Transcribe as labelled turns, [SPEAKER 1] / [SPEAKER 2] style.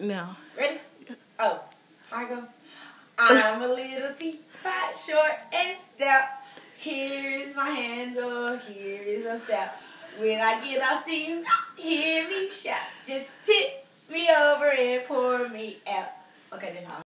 [SPEAKER 1] No.
[SPEAKER 2] Ready? Oh, I go. I'm a little teapot, short and stout. Here is my handle, here is my spout. When I get all steamed hear me shout. Just tip me over and pour me out. Okay, that's all.